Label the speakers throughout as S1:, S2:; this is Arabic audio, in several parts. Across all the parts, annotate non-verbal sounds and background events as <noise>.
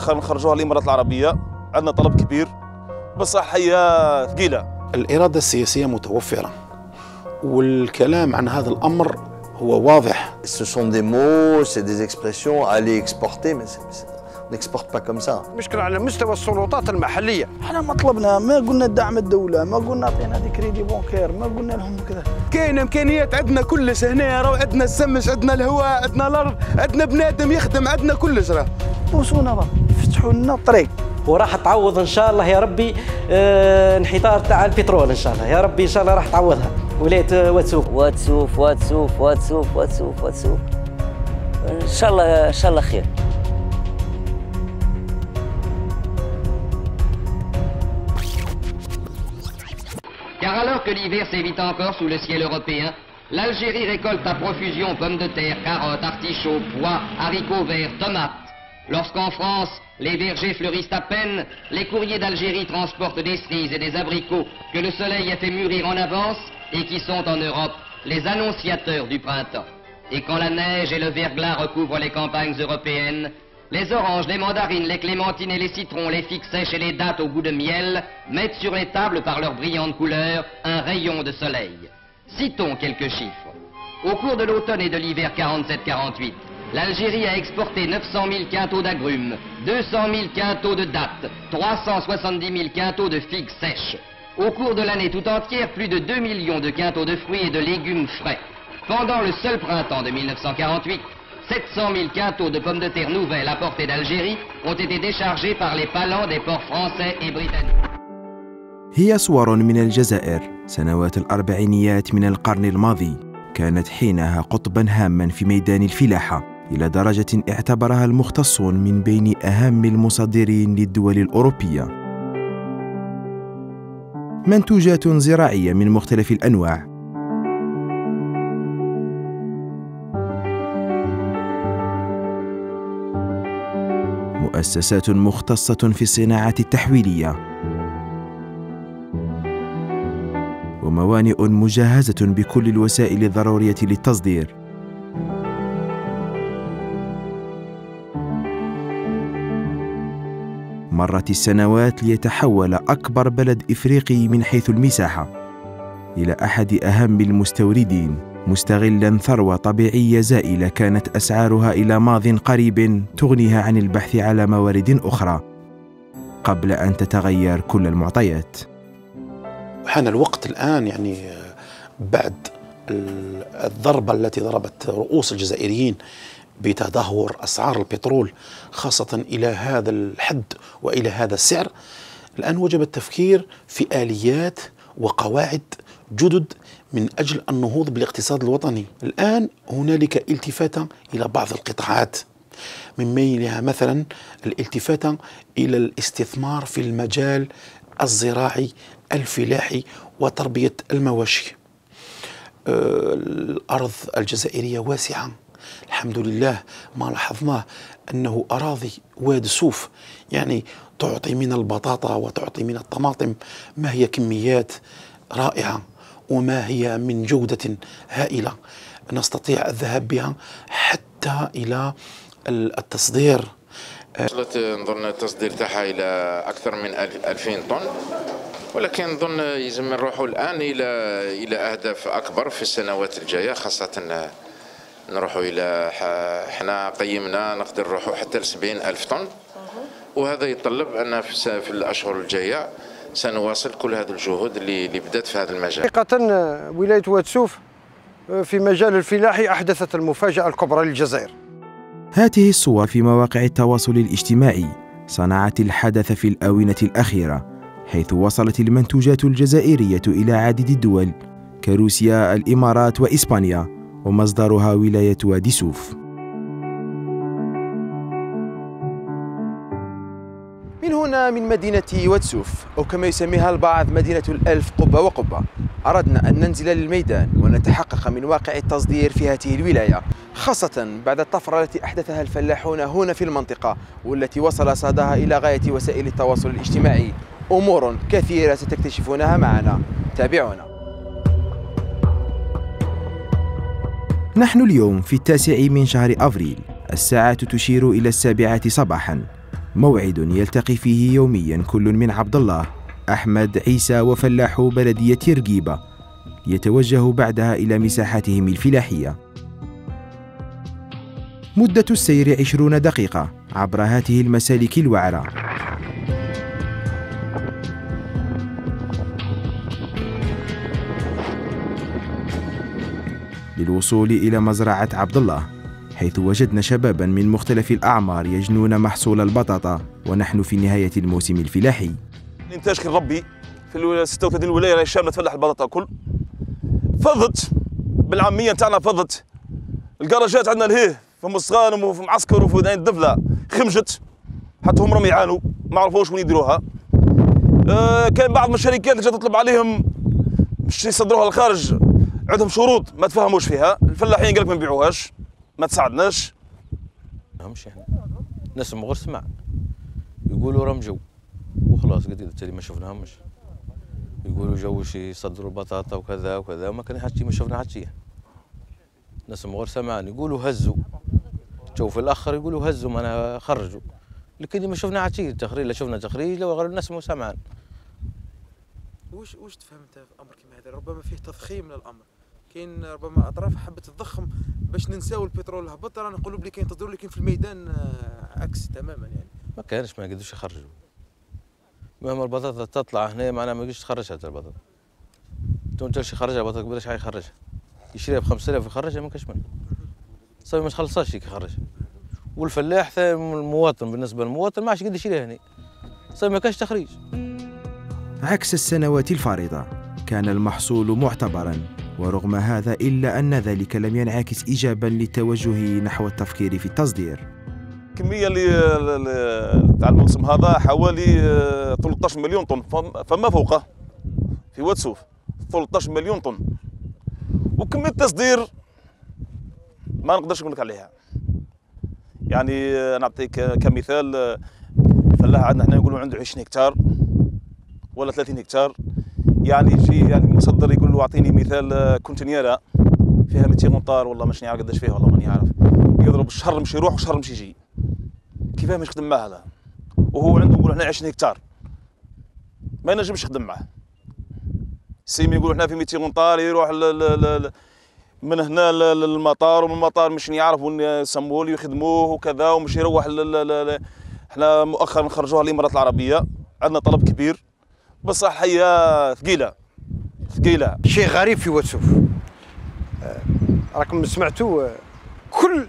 S1: مؤخرا خرجوها الإمارات العربية. عندنا طلب كبير. بصح هي ثقيلة.
S2: الإرادة السياسية متوفرة. والكلام عن هذا الأمر هو واضح.
S3: Ce sont des mots, c'est des expressions à aller exporter, mais n'exporte pas comme ça.
S4: مشكلة على مستوى السلطات المحلية.
S5: إحنا ما طلبنا ما قلنا دعم الدولة ما قلنا أعطينا دي كريدي بونكير ما قلنا لهم كذا.
S6: كاين إمكانيات عندنا كلش هنا راه عندنا السمش عندنا الهواء عندنا الأرض عندنا بنادم يخدم عندنا كلش راه.
S5: بوسونا بقى فتحوا لنا الطريق.
S7: وراح تعوض إن شاء الله يا ربي آه، انحدار تاع البترول إن شاء الله. يا ربي إن شاء الله راح تعوضها. ولاية واتسوق
S8: واتسوف واتسوف واتسوف واتسوف واتسوف إن شاء الله إن شاء الله خير.
S9: Alors que l'hiver sévit encore sous le ciel européen, l'Algérie récolte à profusion pommes de terre, carottes, artichauts, pois, haricots verts, tomates. Lorsqu'en France, les vergers fleurissent à peine, les courriers d'Algérie transportent des cerises et des abricots que le soleil a fait mûrir en avance et qui sont en Europe les annonciateurs du printemps. Et quand la neige et le verglas recouvrent les campagnes européennes, les oranges, les mandarines, les clémentines et les citrons, les figues sèches et les dattes au goût de miel mettent sur les tables par leurs brillantes couleurs un rayon de soleil. Citons quelques chiffres. Au cours de l'automne et de l'hiver 47-48, l'Algérie a exporté 900 000 quintaux d'agrumes, 200 000 quintaux de dattes, 370 000 quintaux de figues sèches. Au cours de l'année tout entière, plus de 2 millions de quintaux de fruits et de légumes frais. Pendant le seul printemps de 1948, 700 000 quintaux de pommes de terre nouvelles apportées d'Algérie ont été déchargés par les palans des ports français et britanniques.
S10: هي صور من الجزائر سنوات الأربعينيات من القرن الماضي. كانت حينها قطبا هاما في ميدان الفلاحة إلى درجة اعتبرها المختصون من بين أهم المصدرين للدول الأوروبية. منتوجات زراعية من مختلف الأنواع. مؤسسات مختصة في الصناعة التحويلية. وموانئ مجهزة بكل الوسائل الضرورية للتصدير. مرت السنوات ليتحول أكبر بلد إفريقي من حيث المساحة إلى أحد أهم المستوردين. مستغلا ثروة طبيعية زائلة كانت أسعارها إلى ماض قريب تغنيها عن البحث على موارد أخرى قبل أن تتغير كل المعطيات.
S2: وحان الوقت الآن يعني بعد الضربة التي ضربت رؤوس الجزائريين بتدهور أسعار البترول خاصة إلى هذا الحد وإلى هذا السعر الآن وجب التفكير في آليات وقواعد جدد من أجل النهوض بالاقتصاد الوطني. الآن هنالك التفاتة إلى بعض القطاعات. من بينها مثلا الالتفاتة إلى الاستثمار في المجال الزراعي الفلاحي وتربية المواشي. الأرض الجزائرية واسعة. الحمد لله ما لاحظناه أنه أراضي واد سوف يعني تعطي من البطاطا وتعطي من الطماطم ما هي كميات رائعة. وما هي من جودة هائلة. نستطيع الذهاب بها حتى إلى التصدير.
S11: وصلت نظن التصدير تاعها إلى أكثر من 2000 طن ولكن نظن يلزم نروحوا الآن إلى إلى أهداف أكبر في السنوات الجاية خاصة نروحوا إلى حنا قيمنا نقدر نروحوا حتى ل 70 ألف طن. وهذا يتطلب أن في الأشهر الجاية سنواصل كل هذه الجهود اللي اللي بدأت في هذا المجال.
S4: حقيقة ولاية واتسوف في مجال الفلاحي أحدثت المفاجأة الكبرى للجزائر.
S10: هذه الصور في مواقع التواصل الاجتماعي صنعت الحدث في الآونة الأخيرة حيث وصلت المنتوجات الجزائرية إلى عديد الدول كروسيا، الإمارات وإسبانيا ومصدرها ولاية وادي سوف.
S12: من مدينة واتسوف أو كما يسميها البعض مدينة الألف قبة وقبة. أردنا أن ننزل للميدان ونتحقق من واقع التصدير في هذه الولاية خاصة بعد الطفرة التي أحدثها الفلاحون هنا في المنطقة والتي وصل صداها إلى غاية وسائل التواصل الاجتماعي. أمور كثيرة ستكتشفونها معنا. تابعونا.
S10: نحن اليوم في التاسع من شهر أفريل. الساعة تشير إلى السابعة صباحا. موعد يلتقي فيه يوميا كل من عبد الله أحمد عيسى وفلاح بلدية يرقيبة يتوجه بعدها إلى مساحاتهم الفلاحية. مدة السير عشرون دقيقة عبر هذه المسالك الوعرة. للوصول إلى مزرعة عبد الله حيث وجدنا شبابا من مختلف الأعمار يجنون محصول البطاطا ونحن في نهاية الموسم الفلاحي.
S1: الانتاج كان ربي في ال 36 ولايه راهي شاملة تفلح البطاطا الكل. فضت بالعامية نتاعنا فضت. الكراجات عندنا لهيه في مصغان وفي معسكر وفي داين الدفلة خمجت حتى هم راهم يعانوا ما عرفوش وين يديروها. آه كان بعض من الشركات اللي جات تطلب عليهم باش يصدروها للخارج. عندهم شروط ما تفهموش فيها الفلاحين قال لك ما نبيعوهاش. ما تساعدناش؟
S13: فهمش إحنا. نسمع غير سمع. يقولوا راهم جو وخلاص قد بالتالي ما شفناهمش يقولوا جو شي يصدروا البطاطا وكذا وكذا وما كان حتى ما شفنا حتى نسمع غير سمعان يقولوا هزوا. جو في الآخر يقولوا هزوا ما أنا خرجوا. لكن ما شفنا حتى تخريج لا شفنا تخريج لا غير نسمع سمعان
S12: وش وش تفهم أنت في أمر كما هذا؟ ربما فيه تضخيم للأمر. كاين ربما اطراف حبت تضخم باش ننساو البترول هبط رانا نقولوا بلي كاين تصدير لكن في الميدان آه، عكس تماما يعني.
S13: ما كانش ما يقدروش يخرجوا. مهما البطاطا تطلع هنا معناها ما يقدرش تخرجها حتى البطاطا. تو انت اللي يخرجها؟ البطاطا قبل شحال يخرجها؟ يشريها ب 5000 يخرجها ما كاش منه. صافي ما تخلصهاش يخرجها. والفلاح ثاني المواطن بالنسبة للمواطن ما عادش يقدر يشريها هنا. صافي ما كانش تخريج.
S10: عكس السنوات الفارطة كان المحصول معتبرا ورغم هذا إلا أن ذلك لم ينعكس إيجابا للتوجه نحو التفكير في التصدير.
S1: الكميه اللي تاع الموسم هذا حوالي آه، 13 مليون طن فم- فما فوقه في واتسوف 13 مليون طن. وكمية التصدير ما نقدرش نقول لك عليها. يعني آه، نعطيك آه، كمثال آه، فلاح عندنا هنا يقولوا عنده 20 هكتار ولا 30 هكتار. يعني يجي يعني المصدر يقول له أعطيني مثال آه، كونتينيرا فيها 200 مطار والله مش عارف قداش فيها والله ماني عارف يضرب الشهر مش يروح والشهر مش يجي. كيفاه مش يخدم معاه هذا؟ وهو عنده يقول إحنا 20 هكتار. ما ينجمش يخدم معاه سيمي يقول إحنا في 200 مطار يروح ل ل ل من هنا للمطار ومن المطار مش يعرف وين يسموه له يخدموه وكذا ومش يروح إحنا مؤخرا خرجوها الإمارات العربية. عندنا طلب كبير. بصح الحياة ثقيلة. ثقيلة.
S4: شيء غريب في واتسوف آه، راكم سمعتوا آه، كل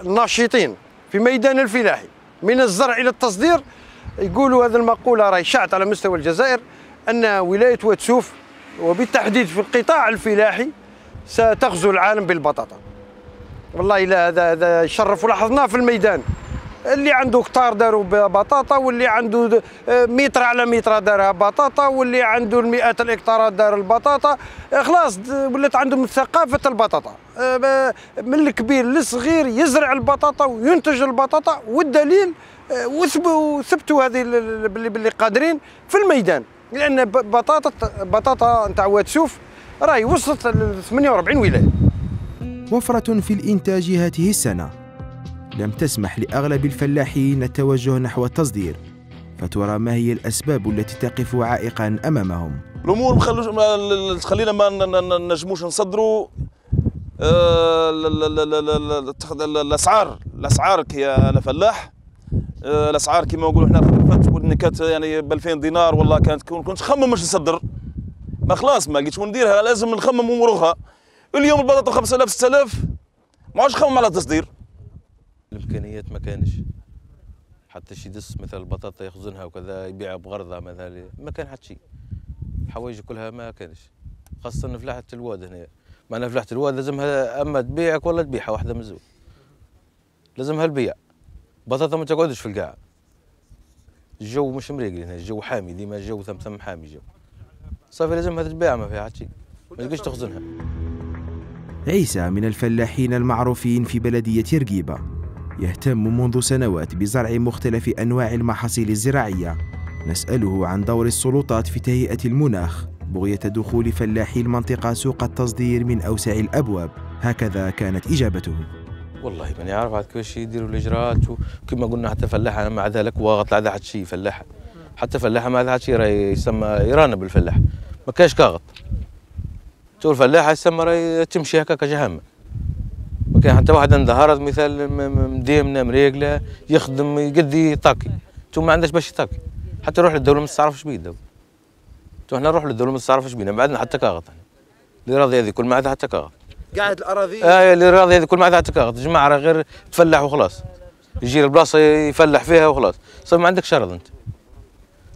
S4: الناشطين في ميدان الفلاحي من الزرع إلى التصدير يقولوا هذه المقولة راهي شاعت على مستوى الجزائر أن ولاية واتسوف وبالتحديد في القطاع الفلاحي ستغزو العالم بالبطاطا. والله لا هذا هذا يشرف ولاحظناه في الميدان. اللي عنده كتار داروا بطاطا واللي عنده متر على متر دارها بطاطا واللي عنده المئات الهكتارات دار البطاطا. خلاص ولات عندهم ثقافة البطاطا. ب- من الكبير للصغير يزرع البطاطا وينتج البطاطا والدليل آه، وثبوا ثبتوا هذه ال- ال- باللي قادرين في الميدان. لأن بطاطا بطاطا نتاع واتسوف راهي وصلت ل 48 ولاية.
S10: وفرة في الإنتاج هذه السنة. لم تسمح لأغلب الفلاحين التوجه نحو التصدير فترى ما هي الأسباب التي تقف عائقا أمامهم.
S1: الأمور مخلوش ما- ال- تخلينا ما نجموش نصدروا ال- ال- ال- ال- ال- التخ- ال- الأسعار الأسعار كي أنا فلاح آه، الأسعار كما نقولوا إحنا وإن كانت يعني ب 2000 دينار والله كانت كنت نخمم باش نصدر. ما خلاص ما لقيتش وين نديرها لازم نخمم امور أخرى اليوم البطاطا 5000 6000 ما عادش نخمم على التصدير
S13: الإمكانيات ما كانش. حتى شي دس مثل البطاطا يخزنها وكذا يبيعها بغرضها مثلا ما كان حتى شيء الحوايج كلها ما كانش. خاصة فلاحة الواد هنا. معناها فلاحة الواد لازمها أما تبيعك ولا تبيعها واحدة من زوج لازمها البيع بطاطا ما تقعدش في القاع. الجو مش مريقل هنا الجو حامي. ديما الجو ثم ثم حامي الجو صافي لازمها تتباع ما فيها حتى شيء ما تقدرش تخزنها.
S10: عيسى من الفلاحين المعروفين في بلدية رقيبة. يهتم منذ سنوات بزرع مختلف أنواع المحاصيل الزراعية. نسأله عن دور السلطات في تهيئة المناخ بغية دخول فلاحي المنطقة سوق التصدير من أوسع الأبواب. هكذا كانت إجابته.
S13: والله ماني عارف عاد كيفاش يديروا الإجراءات وكما قلنا حتى فلاحة مع ذلك واغط لا حد شيء فلاحة. حتى فلاحة ما عاد شيء يسمى يرانب الفلاح ما كاش كاغط. تو الفلاحة يسمى تمشي هكاك جهنم. ما كان حتى واحد هرز مثال مديمنا مريقله يخدم يقدي يطاكي تو ما عندهاش باش يطاكي حتى يروح للدولة ما تستعرفش بيه الدولة. تو إحنا نروح للدولة ما تستعرفش بينا ما عندنا حتى كاغط اللي راضي هذه كل ما عندها حتى كاغط
S12: قاعد الأراضي؟
S13: آه اللي راضي هذه كل ما عندها حتى كاغط جماعة راه غير تفلح وخلاص. يجي البلاصة يفلح فيها وخلاص. صافي ما عندكش ارض أنت.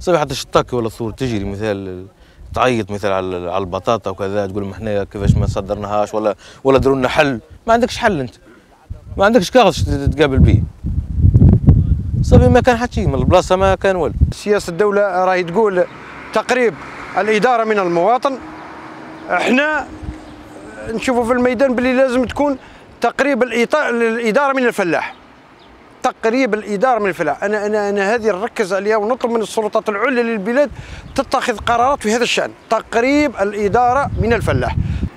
S13: صافي حتى شطاكي ولا ثور تجري مثال تعيط مثل على على البطاطا وكذا تقول ما إحنا كيفاش ما صدرناهاش ولا ولا دروا لنا حل. ما عندكش حل أنت. ما عندكش كاغط تقابل به صافي ما كان حتى من البلاصة ما كان والو.
S4: سياسة الدولة راهي تقول تقريب الإدارة من المواطن. إحنا نشوفوا في الميدان باللي لازم تكون تقريب الإدارة من الفلاح. تقريب الإدارة من الفلاح أنا أنا أنا هذه نركز عليها ونطلب من السلطات العليا للبلاد تتخذ قرارات في هذا الشأن. تقريب الإدارة من الفلاح.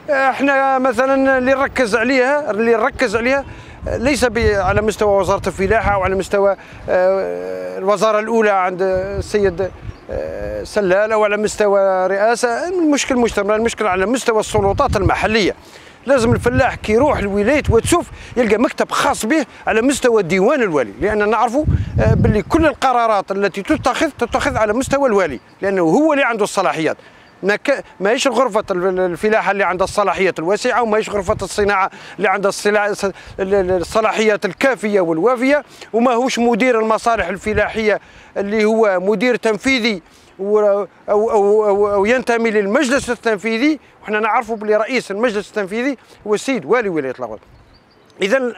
S4: إحنا مثلا اللي نركز عليها اللي نركز عليها ليس على مستوى وزارة الفلاحة أو على مستوى آه، الوزارة الأولى عند السيد آه، سلال أو على مستوى رئاسة. المشكل مجتمع المشكلة على مستوى السلطات المحلية. لازم الفلاح كي يروح لولايه وتشوف يلقى مكتب خاص به على مستوى الديوان الوالي. لأن نعرفوا آه، باللي كل القرارات التي تتخذ تتخذ على مستوى الوالي لأنه هو اللي عنده الصلاحيات. ما ماهيش غرفة الفلاحة اللي عندها الصلاحيات الواسعة وماهيش غرفة الصناعة اللي عندها الصلاحيات الكافية والوافية وما هوش مدير المصالح الفلاحية اللي هو مدير تنفيذي. أو, أو, أو, أو ينتمي للمجلس التنفيذي وحنا نعرفوا بلي رئيس المجلس التنفيذي هو السيد والي ولاية الأغوال. إذا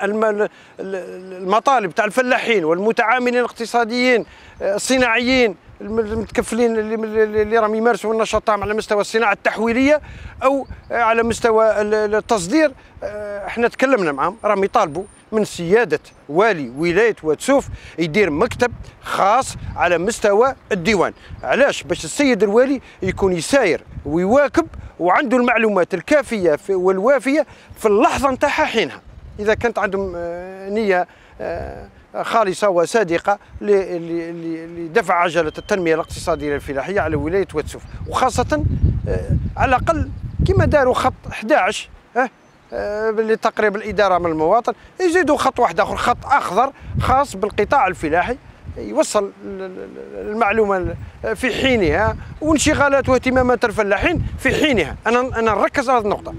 S4: المطالب تاع الفلاحين والمتعاملين الاقتصاديين الصناعيين المتكفلين اللي, راهم يمارسوا النشاط على مستوى الصناعة التحويلية أو على مستوى التصدير آه، إحنا تكلمنا معهم راهم يطالبوا. من سيادة والي ولاية واتسوف يدير مكتب خاص على مستوى الديوان. علاش؟ باش السيد الوالي يكون يساير ويواكب وعنده المعلومات الكافية والوافية في اللحظة نتاعها حينها. إذا كانت عندهم نية آه، خالصة وصادقة لدفع عجلة التنمية الاقتصادية الفلاحية على ولاية واتسوف. وخاصة آه، على الأقل كما داروا خط 11 اللي تقريب الإدارة من المواطن يزيدوا خط واحد آخر خط أخضر خاص بالقطاع الفلاحي يوصل المعلومة في حينها وانشغالات واهتمامات الفلاحين في حينها. أنا أنا نركز على هذه النقطة.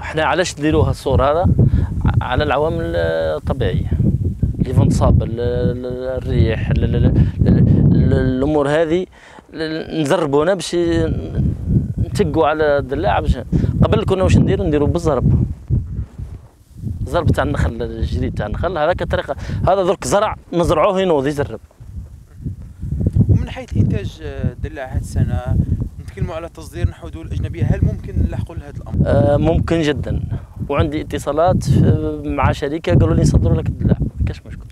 S14: إحنا علاش نديروا الصور هذا؟ على العوامل الطبيعيه اللي فنتصاب الريح الأمور هذه نزربونا باش نتقوا على الدلاع باش قبل كنا واش نديروا نديروا بالزرب الزرب تاع النخل الجديد تاع النخل. هذاك الطريقة. هذا درك زرع نزرعوه ينوض يزرب
S12: ومن حيث إنتاج الدلاع هذه السنة نتكلموا على تصدير نحو دول اجنبيه هل ممكن نلحقوا لهذا الأمر؟
S14: آه ممكن جدا. وعندي اتصالات مع شركه قالوا لي نصدروا لك الدلاع ما كاش مشكل.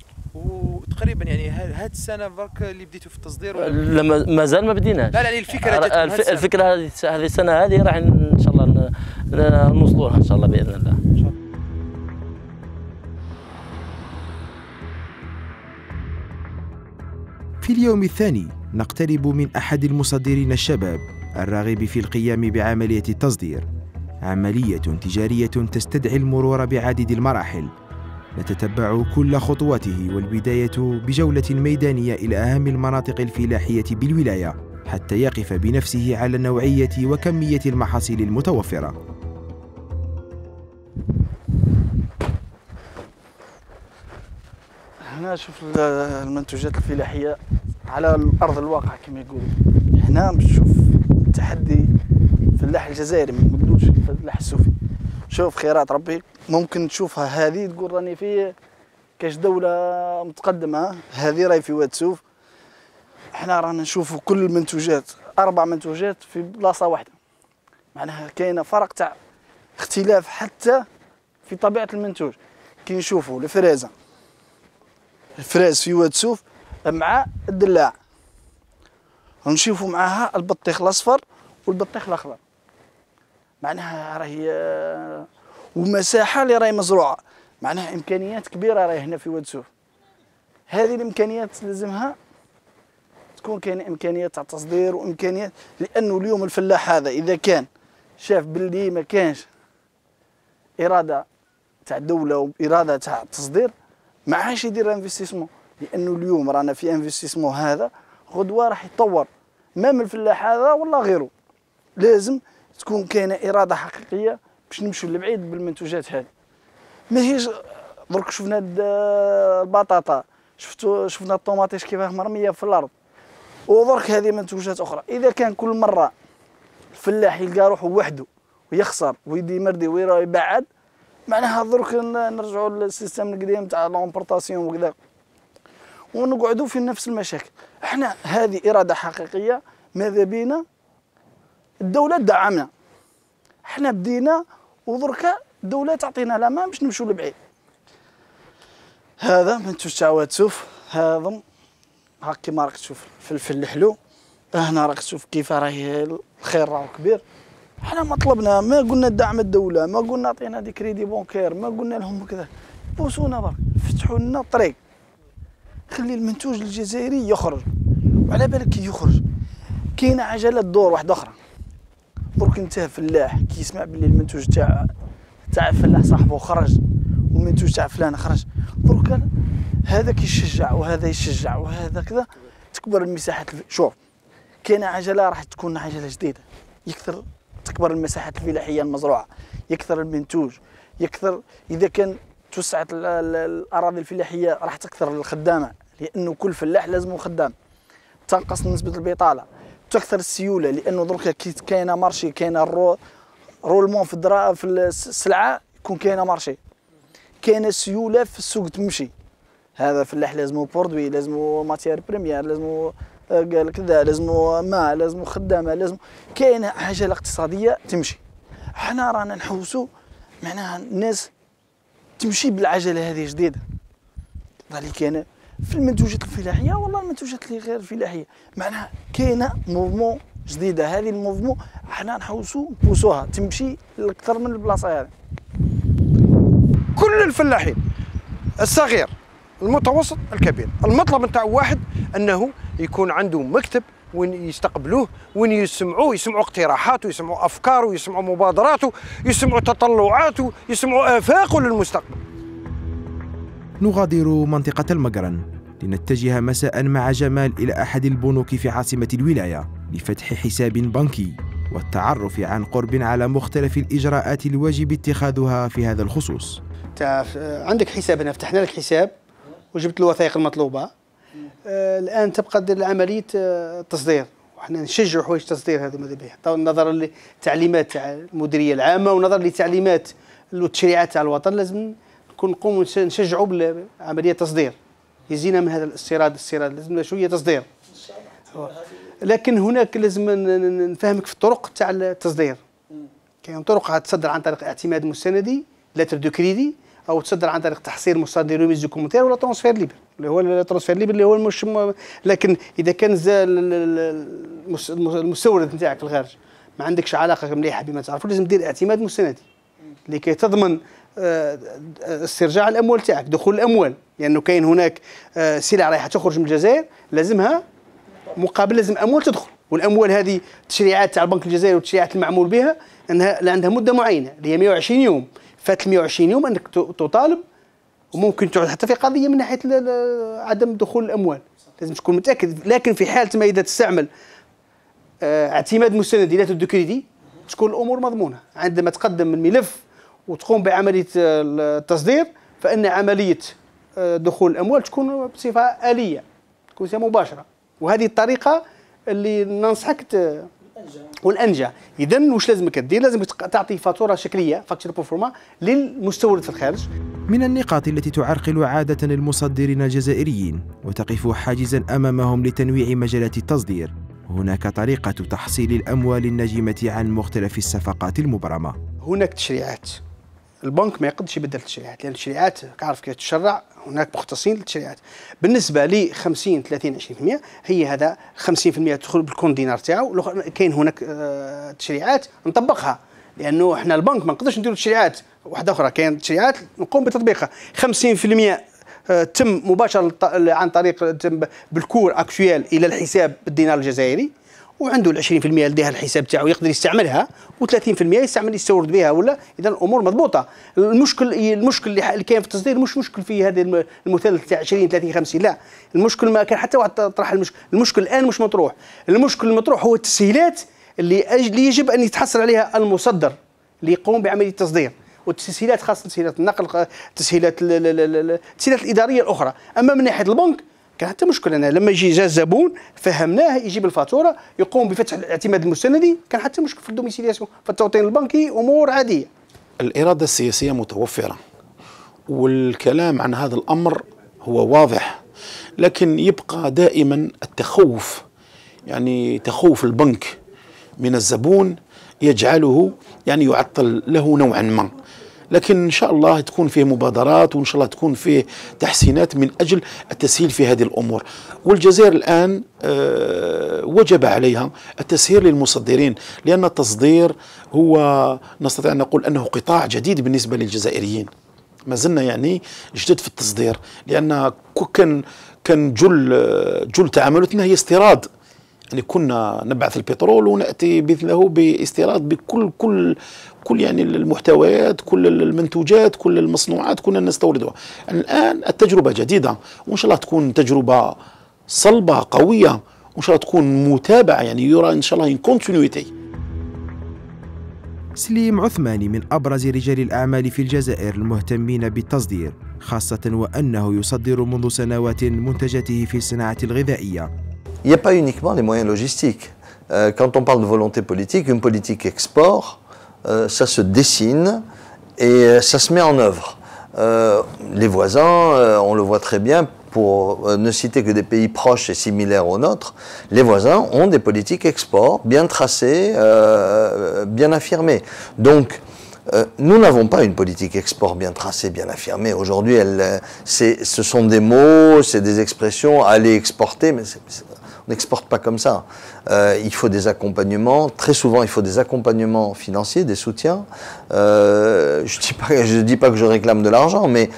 S12: وتقريبا يعني هذه السنة برك اللي بديتوا في التصدير
S14: لا مازال ما بديناش.
S12: لا لا يعني الفكرة جات
S14: الف... الفكرة هذه هذه السنة هذه راح إن شاء الله نوصلوا لها إن شاء الله بإذن الله. إن شاء الله.
S10: في اليوم الثاني نقترب من أحد المصدرين الشباب الراغب في القيام بعملية التصدير عملية تجارية تستدعي المرور بعديد المراحل نتتبع كل خطواته والبداية بجولة ميدانية إلى أهم المناطق الفلاحية بالولاية حتى يقف بنفسه على نوعية وكمية المحاصيل المتوفرة.
S5: هنا شوف المنتوجات الفلاحية على أرض الواقع كما يقولوا. هنا نشوف تحدي الفلاح الجزائري ما نقولوش الفلاح السوفي. شوف خيرات ربي. ممكن تشوفها هذه تقول راني في كاش دولة متقدمة. هذه راهي في واد سوف إحنا رانا نشوفوا كل المنتوجات أربع منتوجات في بلاصة واحدة. معناها كاينة فرق تاع اختلاف حتى في طبيعة المنتوج. كي نشوفوا الفرازة الفراز في واد سوف مع الدلاع. ونشوفوا معاها البطيخ الأصفر والبطيخ الأخضر. معناها راهي آه، ومساحة اللي راهي مزروعة. معناها إمكانيات كبيرة راهي هنا في واد سوف. هذه الإمكانيات لازمها تكون كاين إمكانيات تاع تصدير وإمكانيات لأنه اليوم الفلاح هذا إذا كان شاف باللي ما كانش إرادة تاع الدولة وإرادة تاع التصدير ما عادش يدير انفستيسمون. لأنه اليوم رانا في انفستيسمون هذا غدوة راح يتطور. ما من الفلاح هذا ولا غيره. لازم تكون كاينة إرادة حقيقية باش نمشوا لبعيد بالمنتوجات هذه. ما هيش درك شفنا البطاطا شفتوا شفنا الطوماطيش كيفاه مرمية في الأرض. ودرك هذه منتوجات أخرى. إذا كان كل مرة الفلاح يلقى روحه وحده ويخسر ويدي مردي ويبعد معناها درك نرجعوا لل système القديم تاع l'importation وكذا. ونقعدوا في نفس المشاكل. إحنا هذه إرادة حقيقية ماذا بينا؟ الدولة تدعمنا إحنا بدينا ودركا الدولة تعطينا الامان باش نمشوا لبعيد. هذا منتوج تاع واد سوف هذا هاك كيما راك تشوف فلفل الحلو. هنا راك تشوف كيف راهي الخير راهو كبير. إحنا ما طلبنا ما قلنا دعم الدولة ما قلنا عطينا des crédits bancaires ما قلنا لهم كذا. بوسونا برك فتحوا لنا الطريق. خلي المنتوج الجزائري يخرج. وعلى بالك كي يخرج. كاينة عجلة دور واحدة أخرى. درك انت فلاح كي يسمع باللي المنتوج تاع تاع فلاح صاحبه خرج والمنتوج تاع فلان خرج درك هذا كيشجع وهذا يشجع وهذا كذا تكبر المساحات. شوف كاينة عجلة راح تكون عجلة جديدة يكثر تكبر المساحات الفلاحية المزروعة يكثر المنتوج يكثر إذا كان توسعت الأراضي الفلاحية راح تكثر الخدامة لأنه كل فلاح لازم خدام تنقص نسبة البطالة تكثر السيولة لأنه درك كي كاينة مارشي كاينة الرو roulement في الدرا في السلعة يكون كاينة marché. كاينة سيولة في السوق تمشي. هذا فلاح لازمو produit لازمو matière première لازمو آه، قال كذا لازمو ماء لازمو خدامة لازم كاينة حاجة الاقتصادية تمشي. حنا رانا نحوسوا معناها الناس تمشي بالعجلة هذه جديدة. ذلك كاين في المنتوجات الفلاحيه والله المنتوجات اللي غير الفلاحيه معناها كاينة mouvement جديدة. هذه الموفمون حنا نحوسوا نبوسوها تمشي لأكثر من البلاصة هذه.
S4: كل الفلاحين الصغير المتوسط الكبير. المطلب نتاعو واحد أنه يكون عنده مكتب وين يستقبلوه وين يسمعوه يسمعوا اقتراحاته يسمعوا أفكاره يسمعوا مبادراته يسمعوا تطلعاته يسمعوا آفاقه للمستقبل.
S10: نغادر منطقة المقرن لنتجه مساء مع جمال إلى أحد البنوك في عاصمة الولاية لفتح حساب بنكي والتعرف عن قرب على مختلف الإجراءات الواجب اتخاذها في هذا الخصوص.
S15: عندك حساب هنا فتحنا لك حساب وجبت الوثائق المطلوبة. آه، الآن تبقى دير عمليه آه، التصدير. وحنا نشجعوا حوايج التصدير هذه ماذا به نظرا للتعليمات تاع المديرية العامة ونظرا لتعليمات التشريعات تاع الوطن. لازم نكون نقوموا نشجعوا بعمليه التصدير يزينا من هذا الاستيراد الاستيراد لازم شوية تصدير. لكن هناك لازم نفهمك في الطرق تاع التصدير. كاين طرق تصدر عن طريق اعتماد مستندي lettre de crédit أو تصدر عن طريق تحصيل مصادر remise documentaire ولا transfert libre. اللي هو ال transfert libre اللي هو مش لكن إذا كان المستورد نتاعك في الخارج ما عندكش علاقة مليحة بما تعرفوا لازم دير اعتماد مستندي. لكي تضمن استرجاع الأموال تاعك دخول الأموال. لأنه يعني كاين هناك آه، سلع رايحة تخرج من الجزائر لازمها مقابل لازم أموال تدخل. والأموال هذه تشريعات تاع البنك الجزائري والتشريعات المعمول بها إنها عندها مدة معينة اللي هي 120 يوم. فات 120 يوم أنك تطالب وممكن تعود حتى في قضية من ناحية عدم دخول الأموال. لازم تكون متأكد. لكن في حالة ما إذا تستعمل آه اعتماد مستندي lettre de crédit تكون الأمور مضمونة. عندما تقدم الملف وتقوم بعملية التصدير فإن عملية آه، دخول الأموال تكون بصفة آلية تكون مباشرة. وهذه الطريقة اللي ننصحك والانجى اذا واش لازمك دير؟ لازم تعطي فاتورة شكلية facture proforma للمستورد في الخارج.
S10: من النقاط التي تعرقل عادة المصدرين الجزائريين وتقف حاجزا أمامهم لتنويع مجالات التصدير هناك طريقة تحصيل الأموال الناجمه عن مختلف الصفقات المبرمة.
S15: هناك تشريعات. البنك ما يقدرش يبدل التشريعات لأن التشريعات كعرف كيف تشرع هناك مختصين للتشريعات. بالنسبة ل 50 30 20% هي هذا 50% تدخل بالكون دينار تاعو كاين هناك آه، تشريعات نطبقها. لأنه إحنا البنك ما نقدرش نديروا تشريعات واحدة أخرى كاين تشريعات نقوم بتطبيقها. 50% آه، تم مباشرة عن طريق بالكور اكشويل إلى الحساب بالدينار الجزائري. وعنده ال 20% لديها الحساب تاعو يقدر يستعملها و30% يستعمل يستورد بها ولا؟ اذا الأمور مضبوطة. المشكل المشكل اللي كاين في التصدير مش مشكل في هذا المثلث تاع 20 30 50 لا. المشكل ما كان حتى واحد طرح المشكل. المشكل الآن مش مطروح. المشكل المطروح هو التسهيلات اللي اللي يجب أن يتحصل عليها المصدر اللي يقوم بعملية التصدير. والتسهيلات خاصة تسهيلات النقل تسهيلات التسهيلات الإدارية الأخرى. أما من ناحية البنك كان حتى مشكل أنا لما يجي جا الزبون فهمناه يجيب الفاتورة يقوم بفتح الاعتماد المستندي كان حتى مشكل في الدوميسيلياسيون التوطين البنكي أمور عادية.
S2: الإرادة السياسية متوفرة والكلام عن هذا الأمر هو واضح لكن يبقى دائما التخوف يعني تخوف البنك من الزبون يجعله يعني يعطل له نوعا ما. لكن إن شاء الله تكون فيه مبادرات وإن شاء الله تكون فيه تحسينات من أجل التسهيل في هذه الأمور. والجزائر الآن آه، وجب عليها التسهيل للمصدرين لأن التصدير هو نستطيع أن نقول أنه قطاع جديد بالنسبة للجزائريين. ما زلنا يعني جدد في التصدير لأن كان كان جل جل تعاملاتنا هي استيراد. يعني كنا نبعث البترول ونأتي مثله بإستيراد بكل كل كل يعني المحتويات كل المنتوجات كل المصنوعات كنا نستوردها. يعني الآن التجربة جديدة. وإن شاء الله تكون تجربة صلبة قوية. وإن شاء الله تكون متابعة. يعني يرى إن شاء الله ان كونتينيتي
S10: سليم عثماني من أبرز رجال الأعمال في الجزائر المهتمين بالتصدير خاصة وأنه يصدر منذ سنوات منتجاته في الصناعة الغذائية.
S3: Il n'y a pas uniquement les moyens logistiques. Euh, quand on parle de volonté politique, une politique export, ça se dessine et euh, ça se met en œuvre. les voisins, on le voit très bien, pour ne citer que des pays proches et similaires aux nôtres, les voisins ont des politiques export bien tracées, bien affirmées. Donc, nous n'avons pas une politique export bien tracée, bien affirmée. Aujourd'hui, ce sont des mots, c'est des expressions, aller exporter, mais on n'exporte pas comme ça. Euh, il faut des accompagnements. Très souvent, il faut des accompagnements financiers, des soutiens. Euh, je ne <laughs> dis, pas que je réclame de l'argent, mais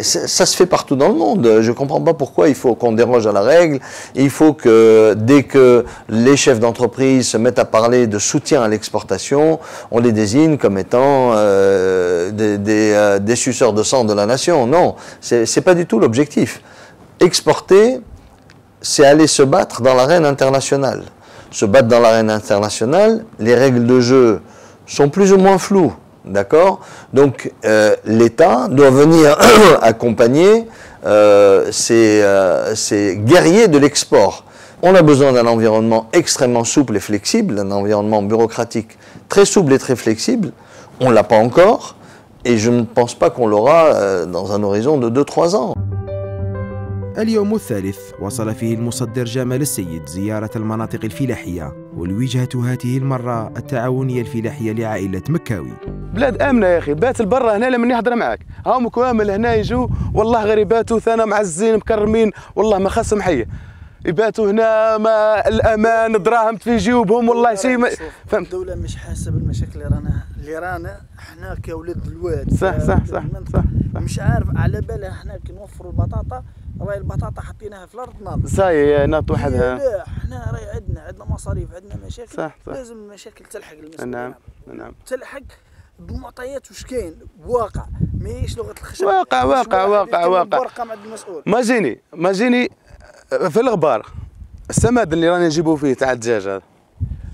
S3: ça se fait partout dans le monde. Je ne comprends pas pourquoi il faut qu'on déroge à la règle. Il faut que dès que les chefs d'entreprise se mettent à parler de soutien à l'exportation, on les désigne comme étant euh, des, des suceurs de sang de la nation. Non, ce n'est pas du tout l'objectif. Exporter, c'est aller se battre dans l'arène internationale. Se battre dans l'arène internationale, les règles de jeu sont plus ou moins floues, d'accord? Donc euh, l'État doit venir <clears throat> accompagner euh, euh, ces, guerriers de l'export. On a besoin d'un environnement extrêmement souple et flexible, un environnement bureaucratique très souple et très flexible. On ne l'a pas encore, et je ne pense pas qu'on l'aura dans un horizon de 2-3 ans.
S10: اليوم الثالث وصل فيه المصدر جمال السيد زيارة المناطق الفلاحية والوجهة هذه المرة التعاونية الفلاحية لعائلة مكاوي.
S6: بلاد آمنة يا أخي بات البرة هنا لما نهضر معاك. هاهم كوامل هنا يجوا والله غريبات وثانا معزين مكرمين والله ما خاصهم حية يباتوا هنا ما الأمان دراهم في جيوبهم والله شيء ما
S5: فهمت؟ الدولة مش حاسه بالمشاكل اللي رانا اللي رانا إحنا كاولاد الواد.
S6: صح صح صح, صح, صح,
S5: صح. مش عارف على بالها إحنا كي نوفروا البطاطا راهي البطاطا حطيناها في الأرض ناض
S6: صاي ناط وحدها
S5: لا إحنا راهي عندنا عندنا مصاريف عندنا مشاكل.
S6: صح صح.
S5: لازم المشاكل تلحق المسؤولين.
S6: نعم نعم.
S5: تلحق بمعطيات وش كاين؟ واقع. ماهيش لغة الخشب.
S6: واقع واقع واقع واقع. ما جيني ما جيني في الغبار. السماد اللي راني نجيبو فيه تاع الدجاج هذا.